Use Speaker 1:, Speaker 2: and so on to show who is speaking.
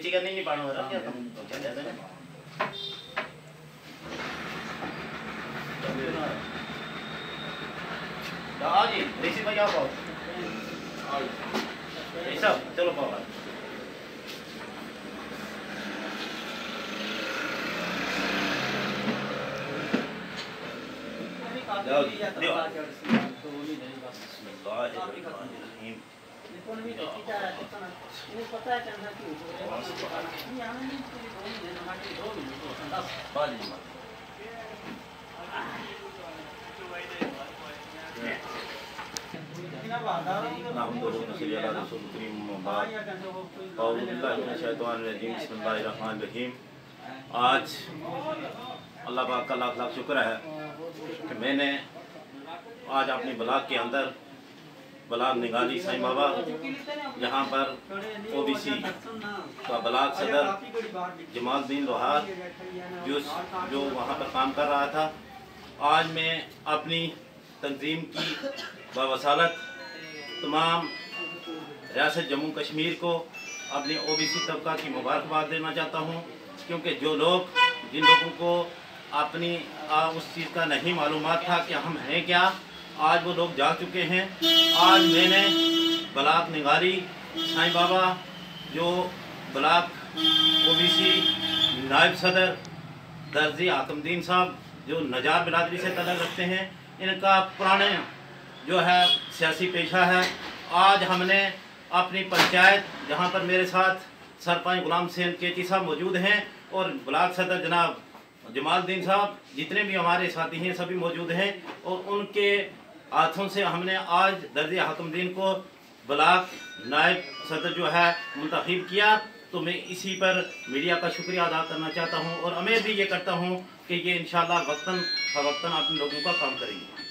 Speaker 1: ಮೆಚ್ಚಿಗೆ ನೀನು ಪಾಡುವರ جی ریسی بھائی آپ آؤ۔
Speaker 2: ایسا
Speaker 1: چلو پاؤ۔
Speaker 2: جاؤ جی
Speaker 1: آج اللہ پاک کا لاکھ لاکھ شکر ہے کہ میں نے آج اپنی بلاک کے اندر بلاد نگالی سائیں بابا،
Speaker 2: یہاں
Speaker 1: پر
Speaker 2: او بی سی
Speaker 1: کا بلاک صدر
Speaker 2: جمال الدین لوہار جو جو وہاں پر کام
Speaker 1: کر رہا تھا۔ آج میں اپنی تنظیم کی باوسالت تمام ریاست جموں کشمیر کو اپنی او بی سی طبقہ کی مبارکباد دینا چاہتا ہوں، کیونکہ جو لوگ، جن لوگوں کو اپنی اس چیز کا نہیں معلومات تھا کہ ہم ہیں کیا آج وہ لوگ جا چکے ہیں۔ آج میں نے بلاک نگاری سائیں بابا جو بلاک او بی سی نائب صدر درزی آتم دین صاحب جو نجار برادری سے تعلق رکھتے ہیں، ان کا پرانے جو ہے سیاسی پیشہ ہے۔ آج ہم نے اپنی پنچایت جہاں پر میرے ساتھ سرپنچ غلام سین کیچی صاحب موجود ہیں اور بلاک صدر جناب جمال الدین صاحب جتنے بھی ہمارے ساتھی ہیں، سبھی ہی موجود ہیں اور ان کے ہاتھوں سے ہم نے آج درد حکم دین کو بلاک نائب صدر جو ہے منتخب کیا تو میں اسی پر میڈیا کا شکریہ ادا کرنا چاہتا ہوں اور امیر بھی یہ کرتا ہوں کہ یہ انشاءاللہ وقتاً فوقتاً اپنے لوگوں کا کام کریں گے۔